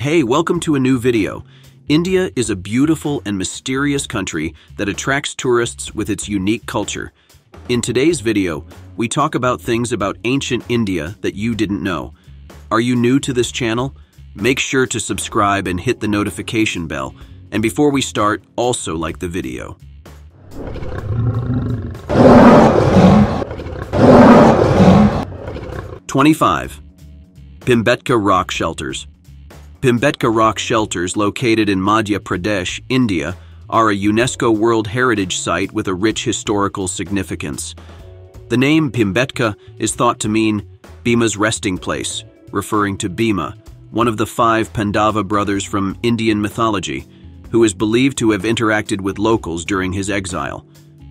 Hey, welcome to a new video. India is a beautiful and mysterious country that attracts tourists with its unique culture. In today's video, we talk about things about ancient India that you didn't know. Are you new to this channel? Make sure to subscribe and hit the notification bell. And before we start, also like the video. Twenty-five. Bhimbetka Rock Shelters. Bhimbetka Rock Shelters, located in Madhya Pradesh, India, are a UNESCO World Heritage Site with a rich historical significance. The name Bhimbetka is thought to mean Bhima's resting place, referring to Bhima, one of the five Pandava brothers from Indian mythology, who is believed to have interacted with locals during his exile.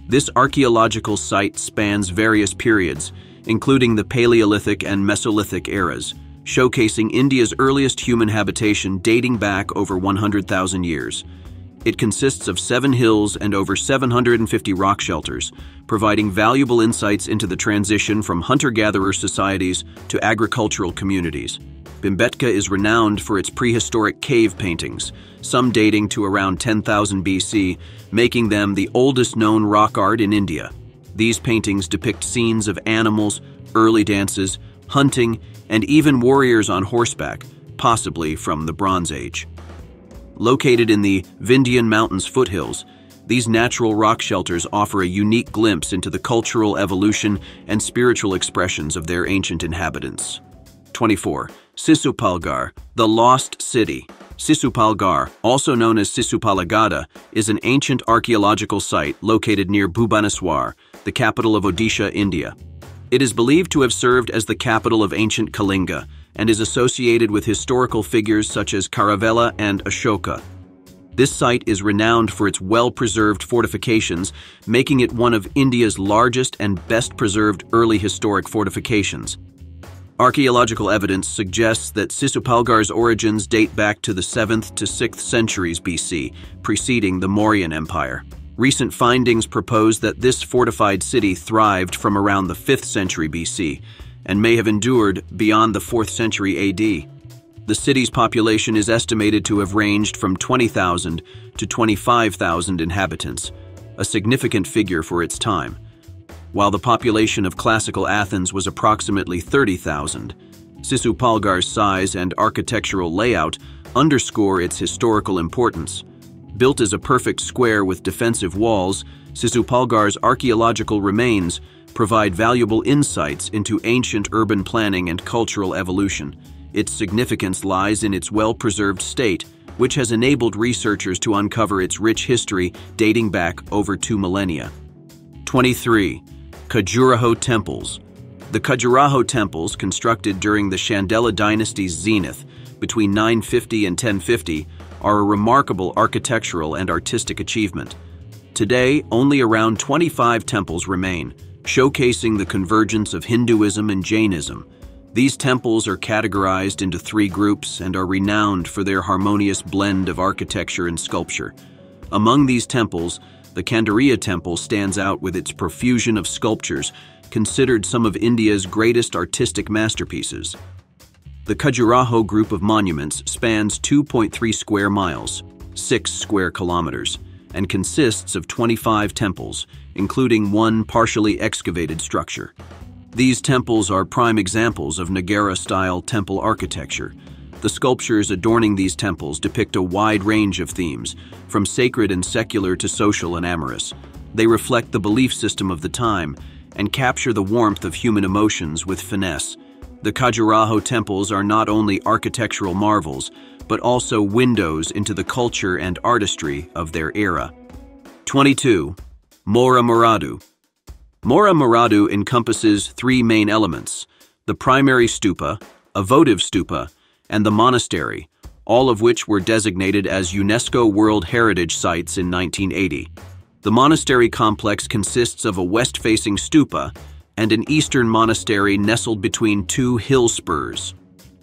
This archaeological site spans various periods, including the Paleolithic and Mesolithic eras, showcasing India's earliest human habitation dating back over 100,000 years. It consists of seven hills and over 750 rock shelters, providing valuable insights into the transition from hunter-gatherer societies to agricultural communities. Bhimbetka is renowned for its prehistoric cave paintings, some dating to around 10,000 BC, making them the oldest known rock art in India. These paintings depict scenes of animals, early dances, hunting, and even warriors on horseback, possibly from the Bronze Age. Located in the Vindhyan Mountains foothills, these natural rock shelters offer a unique glimpse into the cultural evolution and spiritual expressions of their ancient inhabitants. 24. Sisupalgarh, the Lost City. Sisupalgarh, also known as Sisupalagada, is an ancient archaeological site located near Bhubaneswar, the capital of Odisha, India. It is believed to have served as the capital of ancient Kalinga and is associated with historical figures such as Kharavela and Ashoka. This site is renowned for its well-preserved fortifications, making it one of India's largest and best-preserved early historic fortifications. Archaeological evidence suggests that Sisupalgarh's origins date back to the 7th to 6th centuries BC, preceding the Mauryan Empire. Recent findings propose that this fortified city thrived from around the 5th century BC and may have endured beyond the 4th century AD. The city's population is estimated to have ranged from 20,000 to 25,000 inhabitants, a significant figure for its time. While the population of classical Athens was approximately 30,000, Sisupalgarh's size and architectural layout underscore its historical importance. Built as a perfect square with defensive walls, Sisupalgarh's archaeological remains provide valuable insights into ancient urban planning and cultural evolution. Its significance lies in its well-preserved state, which has enabled researchers to uncover its rich history dating back over two millennia. 23. Khajuraho Temples The Khajuraho temples, constructed during the Chandela dynasty's zenith between 950 and 1050, are a remarkable architectural and artistic achievement. Today, only around 25 temples remain, showcasing the convergence of Hinduism and Jainism. These temples are categorized into three groups and are renowned for their harmonious blend of architecture and sculpture. Among these temples, the Khandariya Temple stands out with its profusion of sculptures, considered some of India's greatest artistic masterpieces. The Khajuraho group of monuments spans 2.3 square miles, 6 square kilometers, and consists of 25 temples, including one partially excavated structure. These temples are prime examples of Nagara-style temple architecture. The sculptures adorning these temples depict a wide range of themes, from sacred and secular to social and amorous. They reflect the belief system of the time and capture the warmth of human emotions with finesse. The Khajuraho temples are not only architectural marvels, but also windows into the culture and artistry of their era. 22. Mohra Moradu Mohra Moradu encompasses three main elements, the primary stupa, a votive stupa, and the monastery, all of which were designated as UNESCO World Heritage Sites in 1980. The monastery complex consists of a west-facing stupa and an eastern monastery nestled between two hill spurs.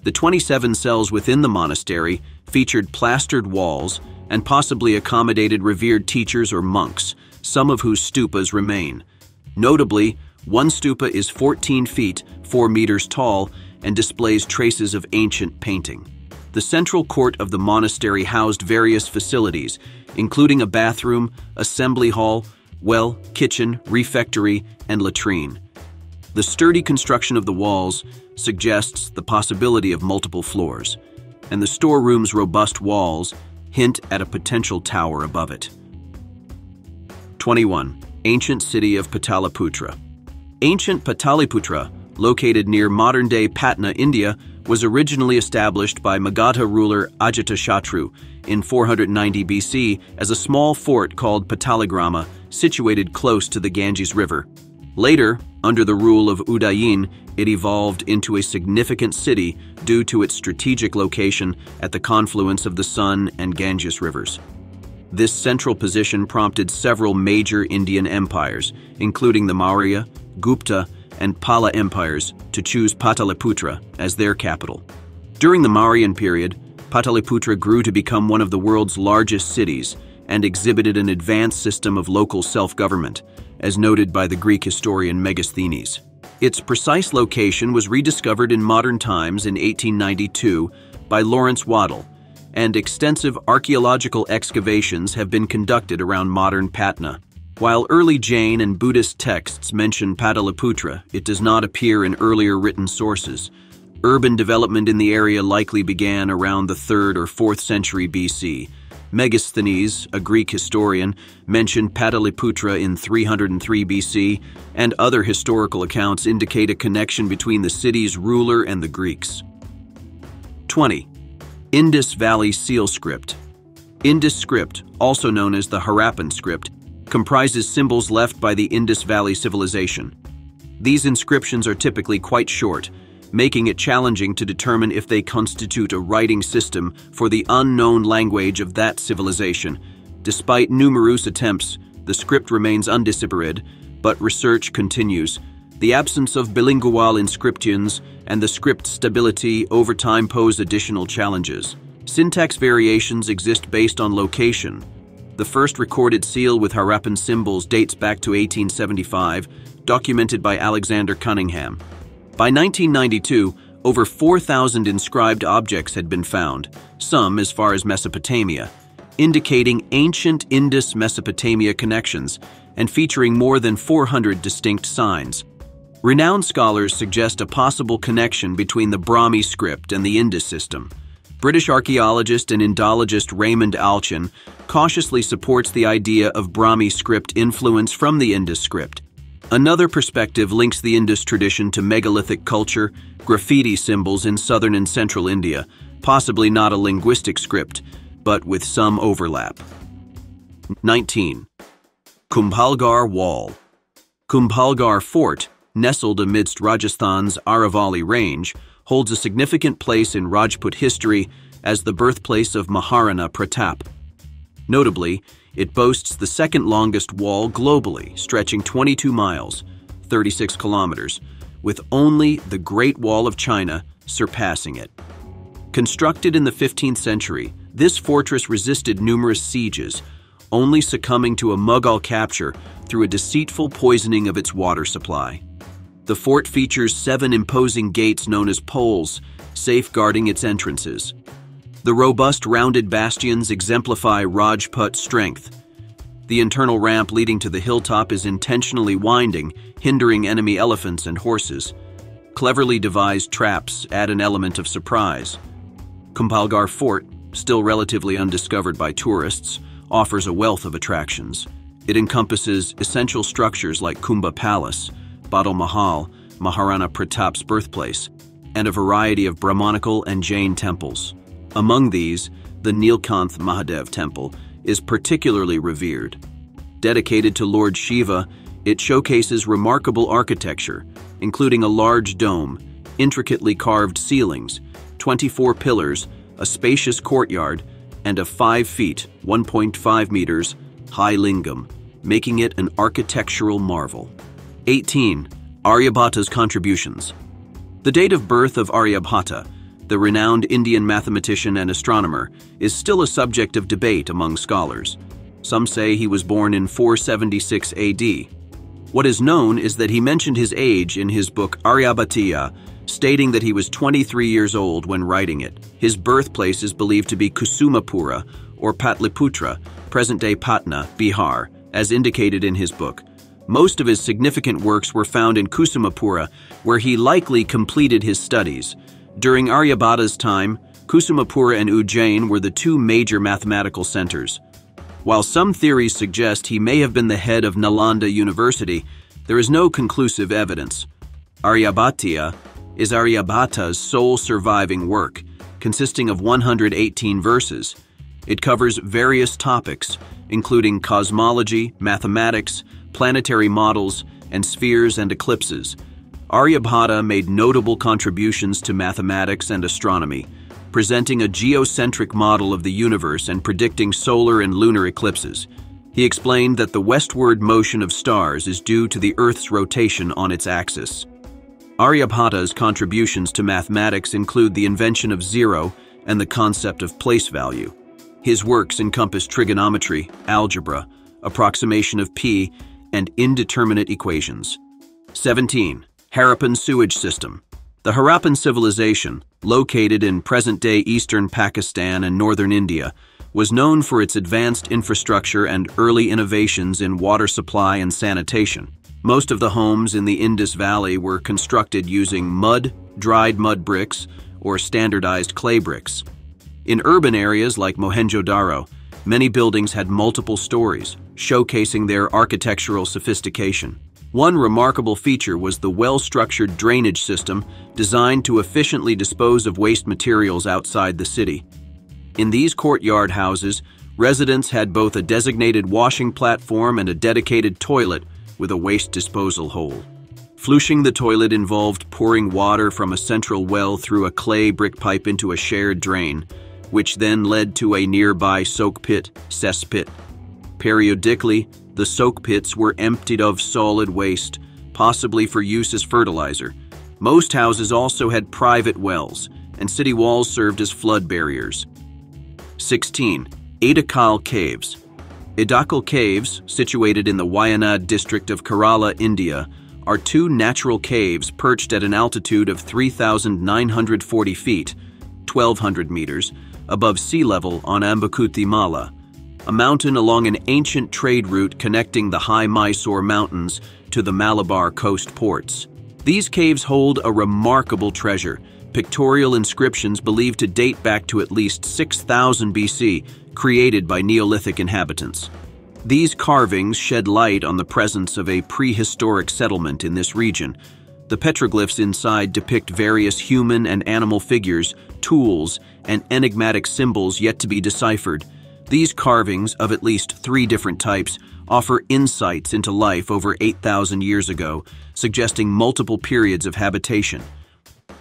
The 27 cells within the monastery featured plastered walls and possibly accommodated revered teachers or monks, some of whose stupas remain. Notably, one stupa is 14 feet, 4 meters tall, and displays traces of ancient painting. The central court of the monastery housed various facilities, including a bathroom, assembly hall, well, kitchen, refectory, and latrine. The sturdy construction of the walls suggests the possibility of multiple floors, and the storeroom's robust walls hint at a potential tower above it. 21. Ancient City of Pataliputra Ancient Pataliputra, located near modern-day Patna, India, was originally established by Magadha ruler Ajatashatru in 490 BC as a small fort called Pataligrama, situated close to the Ganges River. Later, under the rule of Udayin, it evolved into a significant city due to its strategic location at the confluence of the Son and Ganges rivers. This central position prompted several major Indian empires, including the Maurya, Gupta, and Pala empires, to choose Pataliputra as their capital. During the Mauryan period, Pataliputra grew to become one of the world's largest cities and exhibited an advanced system of local self-government, as noted by the Greek historian Megasthenes. Its precise location was rediscovered in modern times in 1892 by Lawrence Waddell, and extensive archaeological excavations have been conducted around modern Patna. While early Jain and Buddhist texts mention Pataliputra, it does not appear in earlier written sources. Urban development in the area likely began around the 3rd or 4th century BC, Megasthenes, a Greek historian, mentioned Pataliputra in 303 BC, and other historical accounts indicate a connection between the city's ruler and the Greeks. 20. Indus Valley Seal Script Indus script, also known as the Harappan script, comprises symbols left by the Indus Valley civilization. These inscriptions are typically quite short, making it challenging to determine if they constitute a writing system for the unknown language of that civilization. Despite numerous attempts, the script remains undeciphered, but research continues. The absence of bilingual inscriptions and the script's stability over time pose additional challenges. Syntax variations exist based on location. The first recorded seal with Harappan symbols dates back to 1875, documented by Alexander Cunningham. By 1992, over 4,000 inscribed objects had been found, some as far as Mesopotamia, indicating ancient Indus Mesopotamia connections and featuring more than 400 distinct signs. Renowned scholars suggest a possible connection between the Brahmi script and the Indus system. British archaeologist and Indologist Raymond Allchin cautiously supports the idea of Brahmi script influence from the Indus script, Another perspective links the Indus tradition to megalithic culture, graffiti symbols in southern and central India, possibly not a linguistic script, but with some overlap. 19. Kumbhalgarh Wall Kumbhalgarh Fort, nestled amidst Rajasthan's Aravalli Range, holds a significant place in Rajput history as the birthplace of Maharana Pratap. Notably, it boasts the second longest wall globally, stretching 22 miles, 36 kilometers, with only the Great Wall of China surpassing it. Constructed in the 15th century, this fortress resisted numerous sieges, only succumbing to a Mughal capture through a deceitful poisoning of its water supply. The fort features seven imposing gates known as poles, safeguarding its entrances. The robust rounded bastions exemplify Rajput strength. The internal ramp leading to the hilltop is intentionally winding, hindering enemy elephants and horses. Cleverly devised traps add an element of surprise. Kumbhalgarh Fort, still relatively undiscovered by tourists, offers a wealth of attractions. It encompasses essential structures like Kumbha Palace, Badal Mahal, Maharana Pratap's birthplace, and a variety of Brahmanical and Jain temples. Among these, the Nilkanth Mahadev temple is particularly revered. Dedicated to Lord Shiva, it showcases remarkable architecture, including a large dome, intricately carved ceilings, 24 pillars, a spacious courtyard, and a 5 feet, 1.5 meters, high lingam, making it an architectural marvel. 18. Aryabhata's contributions. The date of birth of Aryabhata the renowned Indian mathematician and astronomer, is still a subject of debate among scholars. Some say he was born in 476 AD. What is known is that he mentioned his age in his book Aryabhatiya, stating that he was 23 years old when writing it. His birthplace is believed to be Kusumapura or Patliputra, present-day Patna, Bihar, as indicated in his book. Most of his significant works were found in Kusumapura, where he likely completed his studies. During Aryabhata's time, Kusumapura and Ujjain were the two major mathematical centers. While some theories suggest he may have been the head of Nalanda University, there is no conclusive evidence. Aryabhatiya is Aryabhata's sole surviving work, consisting of 118 verses. It covers various topics, including cosmology, mathematics, planetary models, and spheres and eclipses. Aryabhata made notable contributions to mathematics and astronomy, presenting a geocentric model of the universe and predicting solar and lunar eclipses. He explained that the westward motion of stars is due to the Earth's rotation on its axis. Aryabhata's contributions to mathematics include the invention of zero and the concept of place value. His works encompass trigonometry, algebra, approximation of p, and indeterminate equations. 17. Harappan Sewage System The Harappan civilization, located in present-day eastern Pakistan and northern India, was known for its advanced infrastructure and early innovations in water supply and sanitation. Most of the homes in the Indus Valley were constructed using mud, dried mud bricks, or standardized clay bricks. In urban areas like Mohenjo-Daro, many buildings had multiple stories, showcasing their architectural sophistication. One remarkable feature was the well-structured drainage system designed to efficiently dispose of waste materials outside the city. In these courtyard houses, residents had both a designated washing platform and a dedicated toilet with a waste disposal hole. Flushing the toilet involved pouring water from a central well through a clay brick pipe into a shared drain, which then led to a nearby soak pit, cesspit. Periodically, the soak pits were emptied of solid waste, possibly for use as fertilizer. Most houses also had private wells, and city walls served as flood barriers. 16. Edakkal Caves Edakkal Caves, situated in the Wayanad district of Kerala, India, are two natural caves perched at an altitude of 3,940 feet, 1,200 meters, above sea level on Ambukuthi Mala, a mountain along an ancient trade route connecting the high Mysore Mountains to the Malabar coast ports. These caves hold a remarkable treasure, pictorial inscriptions believed to date back to at least 6000 BC, created by Neolithic inhabitants. These carvings shed light on the presence of a prehistoric settlement in this region. The petroglyphs inside depict various human and animal figures, tools, and enigmatic symbols yet to be deciphered. These carvings, of at least three different types, offer insights into life over 8,000 years ago, suggesting multiple periods of habitation.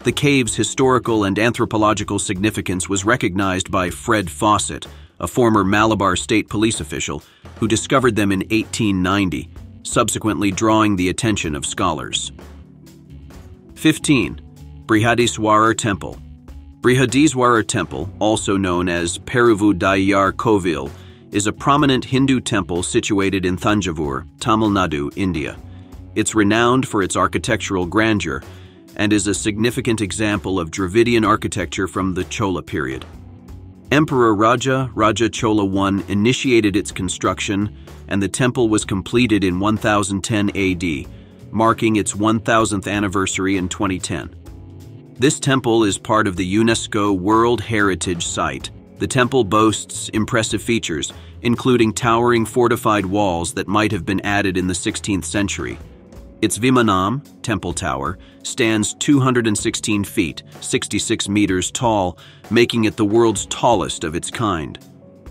The cave's historical and anthropological significance was recognized by Fred Fawcett, a former Malabar state police official, who discovered them in 1890, subsequently drawing the attention of scholars. 15. Brihadiswarar Temple Brihadiswarar Temple, also known as Peruvudaiyar Kovil, is a prominent Hindu temple situated in Thanjavur, Tamil Nadu, India. It's renowned for its architectural grandeur and is a significant example of Dravidian architecture from the Chola period. Emperor Raja Raja Chola I initiated its construction and the temple was completed in 1010 AD, marking its 1000th anniversary in 2010. This temple is part of the UNESCO World Heritage Site. The temple boasts impressive features, including towering fortified walls that might have been added in the 16th century. Its Vimanam, Temple Tower, stands 216 feet, 66 meters tall, making it the world's tallest of its kind.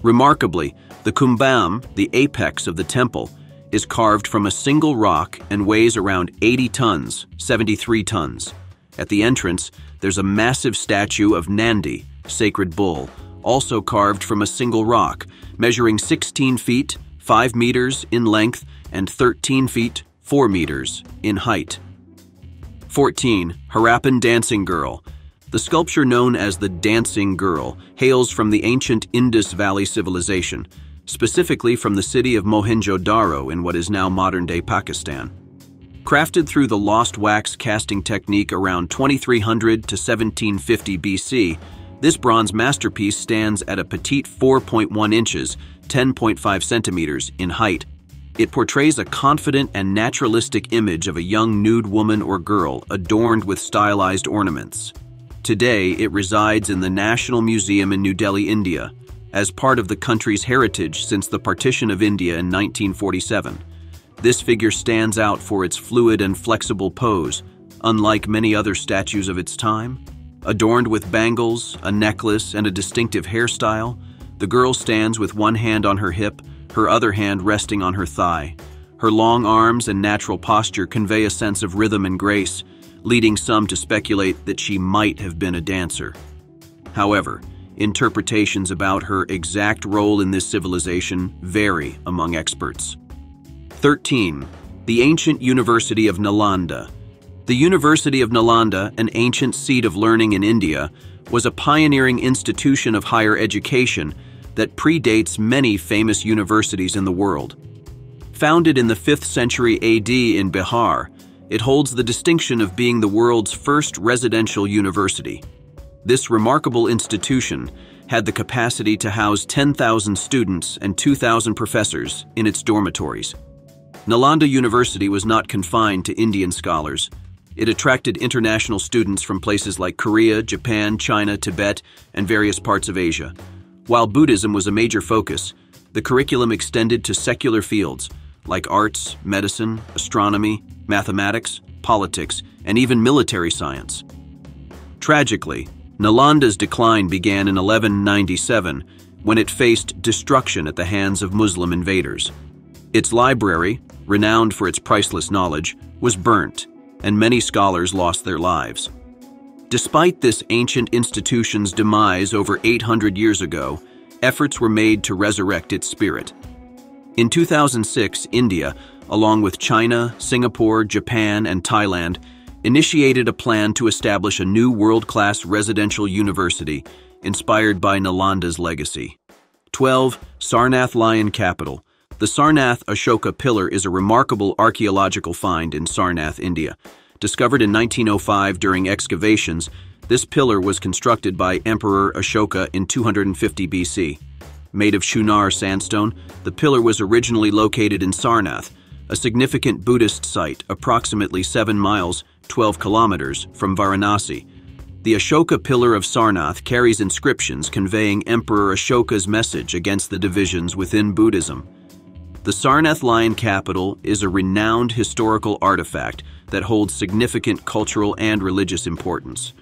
Remarkably, the Kumbam, the apex of the temple, is carved from a single rock and weighs around 80 tons, 73 tons. At the entrance, there's a massive statue of Nandi, sacred bull, also carved from a single rock, measuring 16 feet, 5 meters in length, and 13 feet, 4 meters in height. 14. Harappan Dancing Girl. The sculpture known as the Dancing Girl hails from the ancient Indus Valley civilization, specifically from the city of Mohenjo-Daro in what is now modern-day Pakistan. Crafted through the lost wax casting technique around 2300 to 1750 BC, this bronze masterpiece stands at a petite 4.1 inches, 10.5 centimeters, in height. It portrays a confident and naturalistic image of a young nude woman or girl adorned with stylized ornaments. Today, it resides in the National Museum in New Delhi, India, as part of the country's heritage since the partition of India in 1947. This figure stands out for its fluid and flexible pose, unlike many other statues of its time. Adorned with bangles, a necklace, and a distinctive hairstyle, the girl stands with one hand on her hip, her other hand resting on her thigh. Her long arms and natural posture convey a sense of rhythm and grace, leading some to speculate that she might have been a dancer. However, interpretations about her exact role in this civilization vary among experts. 13. The Ancient University of Nalanda the University of Nalanda, an ancient seat of learning in India, was a pioneering institution of higher education that predates many famous universities in the world. Founded in the 5th century AD in Bihar, it holds the distinction of being the world's first residential university. This remarkable institution had the capacity to house 10,000 students and 2,000 professors in its dormitories. Nalanda University was not confined to Indian scholars. It attracted international students from places like Korea, Japan, China, Tibet, and various parts of Asia. While Buddhism was a major focus, the curriculum extended to secular fields like arts, medicine, astronomy, mathematics, politics, and even military science. Tragically, Nalanda's decline began in 1197 when it faced destruction at the hands of Muslim invaders. Its library, renowned for its priceless knowledge, was burnt and many scholars lost their lives. Despite this ancient institution's demise over 800 years ago, efforts were made to resurrect its spirit. In 2006, India, along with China, Singapore, Japan, and Thailand, initiated a plan to establish a new world-class residential university inspired by Nalanda's legacy. 12. Sarnath Lion Capital the Sarnath Ashoka Pillar is a remarkable archaeological find in Sarnath, India. Discovered in 1905 during excavations, this pillar was constructed by Emperor Ashoka in 250 BC. Made of Chunar sandstone, the pillar was originally located in Sarnath, a significant Buddhist site approximately 7 miles 12 kilometers from Varanasi. The Ashoka Pillar of Sarnath carries inscriptions conveying Emperor Ashoka's message against the divisions within Buddhism. The Sarnath Lion Capital is a renowned historical artifact that holds significant cultural and religious importance.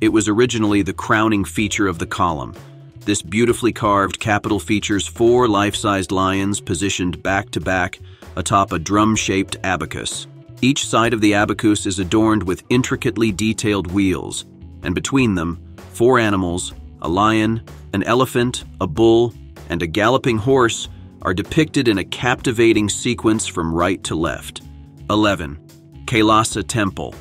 It was originally the crowning feature of the column. This beautifully carved capital features four life-sized lions positioned back-to-back atop a drum-shaped abacus. Each side of the abacus is adorned with intricately detailed wheels, and between them, four animals, a lion, an elephant, a bull, and a galloping horse are depicted in a captivating sequence from right to left. 11. Kailasa Temple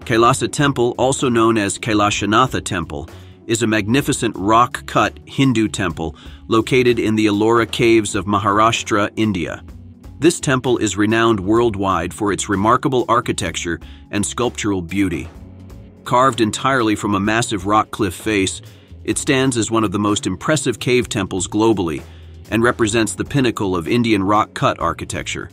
Kailasa Temple, also known as Kailashanatha Temple, is a magnificent rock-cut Hindu temple located in the Ellora Caves of Maharashtra, India. This temple is renowned worldwide for its remarkable architecture and sculptural beauty. Carved entirely from a massive rock cliff face, it stands as one of the most impressive cave temples globally and represents the pinnacle of Indian rock-cut architecture.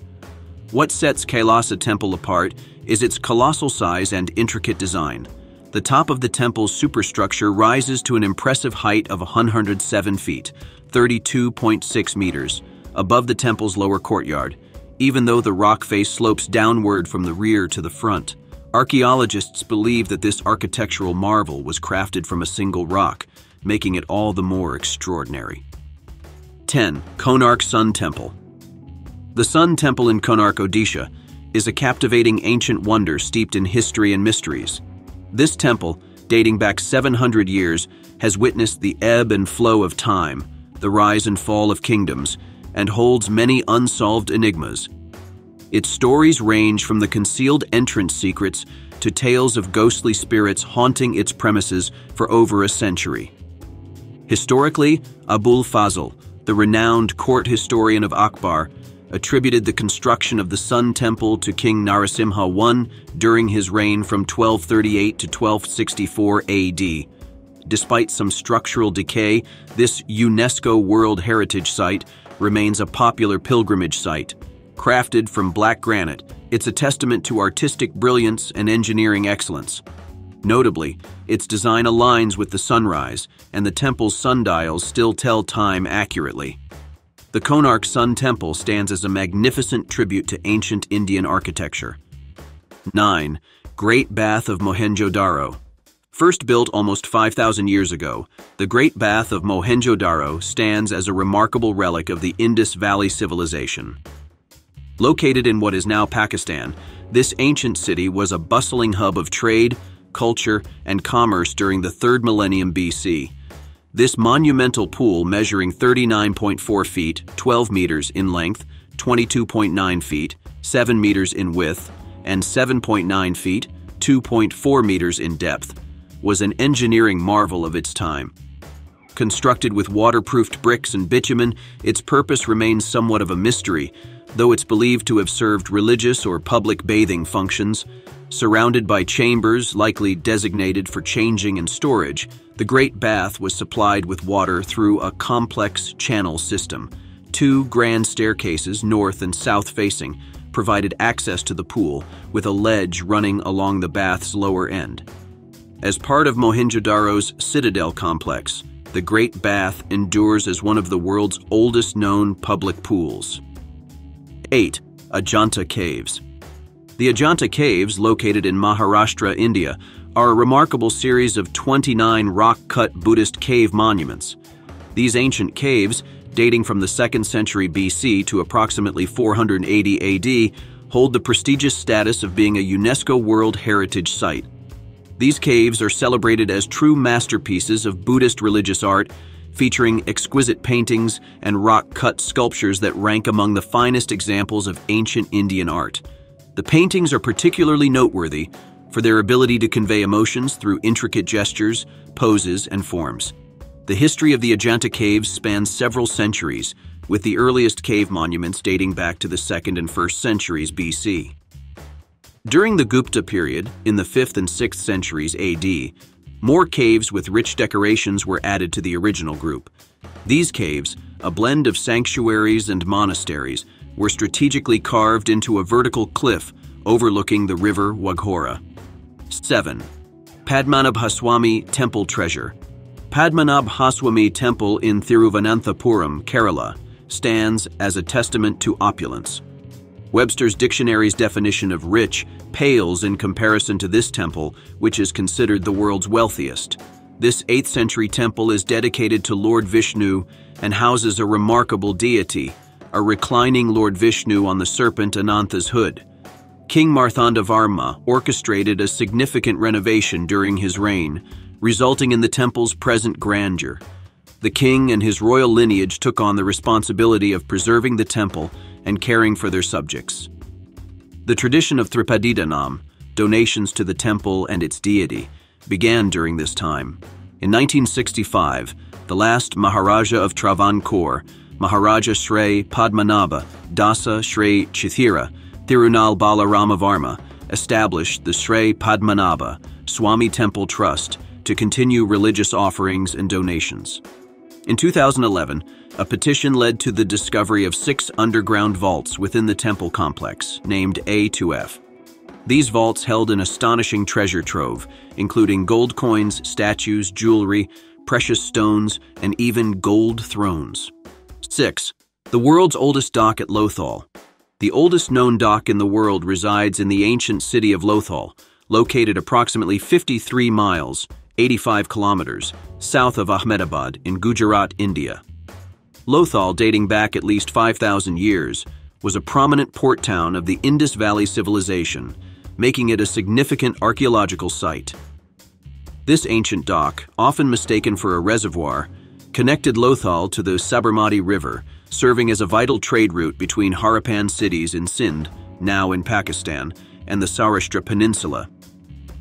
What sets Kailasa Temple apart is its colossal size and intricate design. The top of the temple's superstructure rises to an impressive height of 107 feet, 32.6 meters, above the temple's lower courtyard, even though the rock face slopes downward from the rear to the front. Archaeologists believe that this architectural marvel was crafted from a single rock, making it all the more extraordinary. 10. Konark Sun Temple The Sun Temple in Konark, Odisha, is a captivating ancient wonder steeped in history and mysteries. This temple, dating back 700 years, has witnessed the ebb and flow of time, the rise and fall of kingdoms, and holds many unsolved enigmas. Its stories range from the concealed entrance secrets to tales of ghostly spirits haunting its premises for over a century. Historically, Abul Fazl, the renowned court historian of Akbar, attributed the construction of the Sun Temple to King Narasimha I during his reign from 1238 to 1264 AD. Despite some structural decay, this UNESCO World Heritage Site remains a popular pilgrimage site. Crafted from black granite, it's a testament to artistic brilliance and engineering excellence. Notably, its design aligns with the sunrise, and the temple's sundials still tell time accurately. The Konark Sun Temple stands as a magnificent tribute to ancient Indian architecture. 9. Great Bath of Mohenjo-Daro First built almost 5,000 years ago, the Great Bath of Mohenjo-Daro stands as a remarkable relic of the Indus Valley civilization. Located in what is now Pakistan, this ancient city was a bustling hub of trade, culture, and commerce during the 3rd millennium BC. This monumental pool measuring 39.4 feet, 12 meters in length, 22.9 feet, 7 meters in width, and 7.9 feet, 2.4 meters in depth, was an engineering marvel of its time. Constructed with waterproofed bricks and bitumen, its purpose remains somewhat of a mystery, though it's believed to have served religious or public bathing functions. Surrounded by chambers likely designated for changing and storage, the Great Bath was supplied with water through a complex channel system. Two grand staircases, north and south facing, provided access to the pool, with a ledge running along the bath's lower end. As part of Mohenjo-Daro's Citadel complex, the Great Bath endures as one of the world's oldest known public pools. 8. Ajanta Caves The Ajanta Caves, located in Maharashtra, India, are a remarkable series of 29 rock-cut Buddhist cave monuments. These ancient caves, dating from the 2nd century BC to approximately 480 AD, hold the prestigious status of being a UNESCO World Heritage Site. These caves are celebrated as true masterpieces of Buddhist religious art featuring exquisite paintings and rock-cut sculptures that rank among the finest examples of ancient Indian art. The paintings are particularly noteworthy for their ability to convey emotions through intricate gestures, poses, and forms. The history of the Ajanta caves spans several centuries, with the earliest cave monuments dating back to the 2nd and 1st centuries BC. During the Gupta period, in the 5th and 6th centuries AD, more caves with rich decorations were added to the original group. These caves, a blend of sanctuaries and monasteries, were strategically carved into a vertical cliff overlooking the river Waghora. 7. Padmanabhaswamy Temple Treasure Padmanabhaswamy Temple in Thiruvananthapuram, Kerala, stands as a testament to opulence. Webster's dictionary's definition of rich pales in comparison to this temple, which is considered the world's wealthiest. This 8th century temple is dedicated to Lord Vishnu and houses a remarkable deity, a reclining Lord Vishnu on the serpent Anantha's hood. King Marthandavarma orchestrated a significant renovation during his reign, resulting in the temple's present grandeur. The king and his royal lineage took on the responsibility of preserving the temple and caring for their subjects. The tradition of Tripadidanam, donations to the temple and its deity, began during this time. In 1965, the last Maharaja of Travancore, Maharaja Sri Padmanabha Dasa Sri Chithira Thirunal Balaramavarma, established the Sri Padmanabha Swami Temple Trust to continue religious offerings and donations. In 2011, a petition led to the discovery of six underground vaults within the temple complex, named A to F. These vaults held an astonishing treasure trove, including gold coins, statues, jewelry, precious stones, and even gold thrones. 6. The world's oldest dock at Lothal. The oldest known dock in the world resides in the ancient city of Lothal, located approximately 53 miles, 85 kilometers, south of Ahmedabad in Gujarat, India. Lothal, dating back at least 5,000 years, was a prominent port town of the Indus Valley Civilization, making it a significant archaeological site. This ancient dock, often mistaken for a reservoir, connected Lothal to the Sabarmati River, serving as a vital trade route between Harappan cities in Sindh, now in Pakistan, and the Saurashtra Peninsula,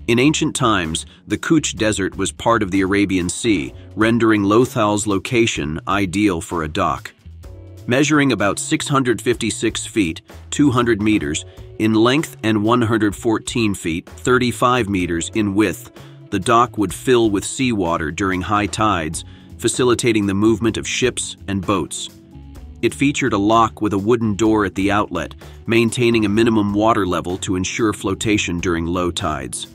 in ancient times, the Kutch Desert was part of the Arabian Sea, rendering Lothal's location ideal for a dock. Measuring about 656 feet, 200 meters, in length and 114 feet, 35 meters in width, the dock would fill with seawater during high tides, facilitating the movement of ships and boats. It featured a lock with a wooden door at the outlet, maintaining a minimum water level to ensure flotation during low tides.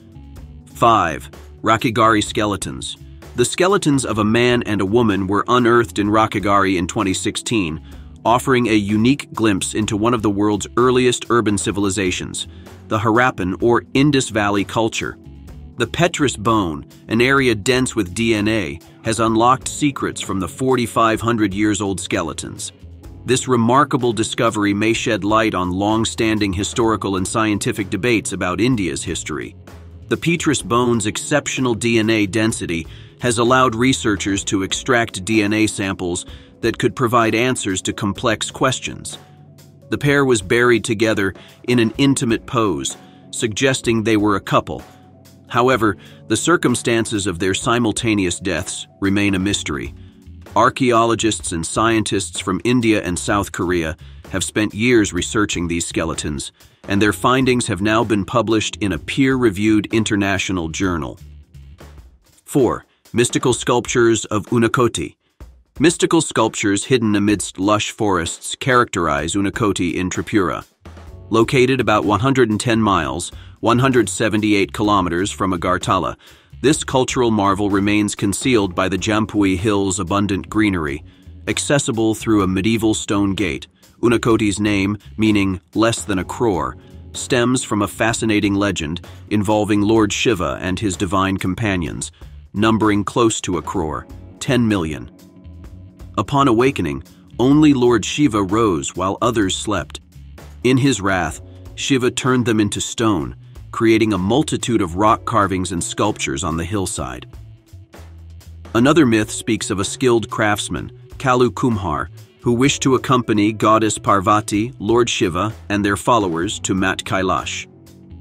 5. Rakhigarhi skeletons. The skeletons of a man and a woman were unearthed in Rakhigarhi in 2016, offering a unique glimpse into one of the world's earliest urban civilizations, the Harappan or Indus Valley culture. The petrous bone, an area dense with DNA, has unlocked secrets from the 4,500 years old skeletons. This remarkable discovery may shed light on long-standing historical and scientific debates about India's history. The petrous bone's exceptional DNA density has allowed researchers to extract DNA samples that could provide answers to complex questions. The pair was buried together in an intimate pose, suggesting they were a couple. However, the circumstances of their simultaneous deaths remain a mystery. Archaeologists and scientists from India and South Korea have spent years researching these skeletons, and their findings have now been published in a peer-reviewed international journal. 4. Mystical Sculptures of Unakoti Mystical sculptures hidden amidst lush forests characterize Unakoti in Tripura. Located about 110 miles, 178 kilometers from Agartala, this cultural marvel remains concealed by the Jampui Hills' abundant greenery, accessible through a medieval stone gate. Unakoti's name, meaning less than a crore, stems from a fascinating legend involving Lord Shiva and his divine companions, numbering close to a crore, 10 million. Upon awakening, only Lord Shiva rose while others slept. In his wrath, Shiva turned them into stone, creating a multitude of rock carvings and sculptures on the hillside. Another myth speaks of a skilled craftsman, Kalu Kumhar, who wished to accompany goddess Parvati, Lord Shiva, and their followers to Mat Kailash.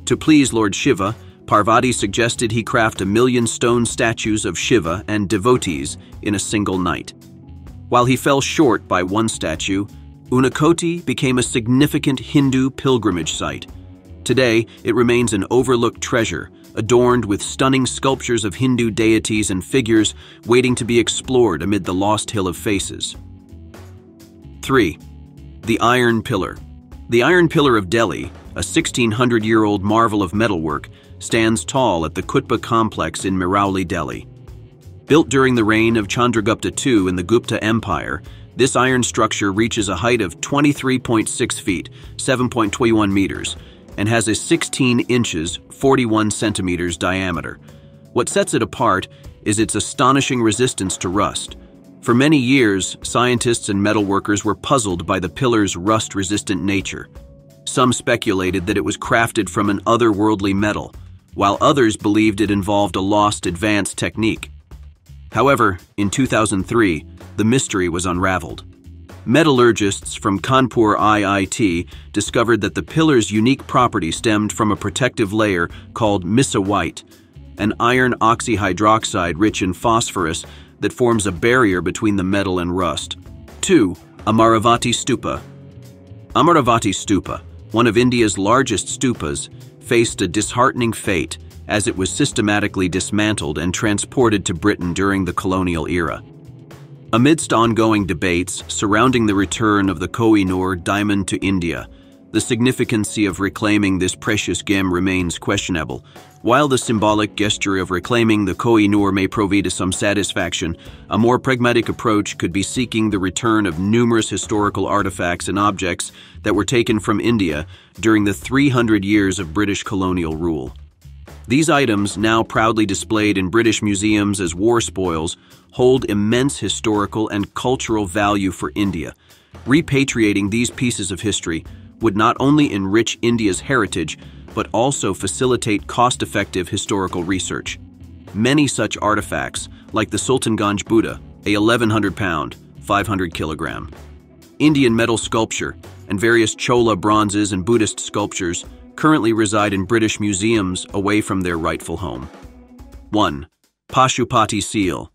To please Lord Shiva, Parvati suggested he craft a million stone statues of Shiva and devotees in a single night. While he fell short by one statue, Unakoti became a significant Hindu pilgrimage site, Today, it remains an overlooked treasure, adorned with stunning sculptures of Hindu deities and figures waiting to be explored amid the lost Hill of Faces. 3. The Iron Pillar The Iron Pillar of Delhi, a 1600-year-old marvel of metalwork, stands tall at the Kutba complex in Mehrauli, Delhi. Built during the reign of Chandragupta II in the Gupta Empire, this iron structure reaches a height of 23.6 feet, 7.21 meters, and has a 16 inches 41 centimeters diameter. What sets it apart is its astonishing resistance to rust. For many years, scientists and metalworkers were puzzled by the pillar's rust-resistant nature. Some speculated that it was crafted from an otherworldly metal, while others believed it involved a lost advanced technique. However, in 2003, the mystery was unraveled. Metallurgists from Kanpur IIT discovered that the pillar's unique property stemmed from a protective layer called misawite, an iron oxyhydroxide rich in phosphorus that forms a barrier between the metal and rust. 2. Amaravati Stupa Amaravati Stupa, one of India's largest stupas, faced a disheartening fate as it was systematically dismantled and transported to Britain during the colonial era. Amidst ongoing debates surrounding the return of the Koh-i-Noor diamond to India, the significance of reclaiming this precious gem remains questionable. While the symbolic gesture of reclaiming the Koh-i-Noor may provide some satisfaction, a more pragmatic approach could be seeking the return of numerous historical artifacts and objects that were taken from India during the 300 years of British colonial rule. These items, now proudly displayed in British museums as war spoils, hold immense historical and cultural value for India. Repatriating these pieces of history would not only enrich India's heritage, but also facilitate cost-effective historical research. Many such artifacts, like the Sultan Ganj Buddha, a 1100-pound, 500-kilogram, Indian metal sculpture, and various Chola bronzes and Buddhist sculptures currently reside in British museums away from their rightful home. 1. Pashupati Seal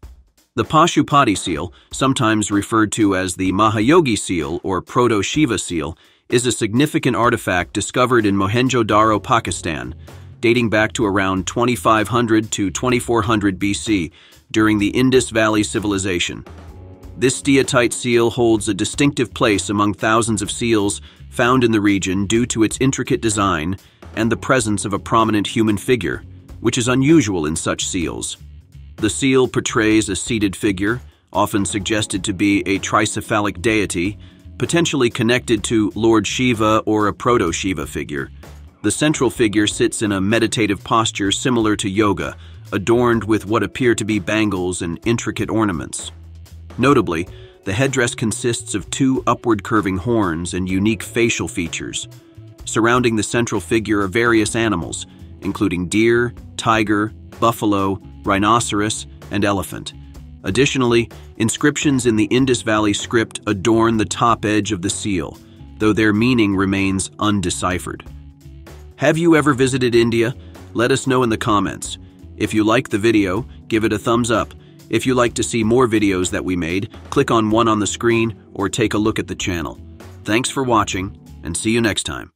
The Pashupati seal, sometimes referred to as the Mahayogi seal or Proto-Shiva seal, is a significant artifact discovered in Mohenjo-Daro, Pakistan, dating back to around 2500 to 2400 BC during the Indus Valley Civilization. This steatite seal holds a distinctive place among thousands of seals found in the region due to its intricate design and the presence of a prominent human figure, which is unusual in such seals. The seal portrays a seated figure, often suggested to be a tricephalic deity, potentially connected to Lord Shiva or a proto-Shiva figure. The central figure sits in a meditative posture similar to yoga, adorned with what appear to be bangles and intricate ornaments. Notably, the headdress consists of two upward curving horns and unique facial features. Surrounding the central figure are various animals, including deer, tiger, buffalo, rhinoceros, and elephant. Additionally, inscriptions in the Indus Valley script adorn the top edge of the seal, though their meaning remains undeciphered. Have you ever visited India? Let us know in the comments. If you liked the video, give it a thumbs up if you like to see more videos that we made, click on one on the screen or take a look at the channel. Thanks for watching, and see you next time.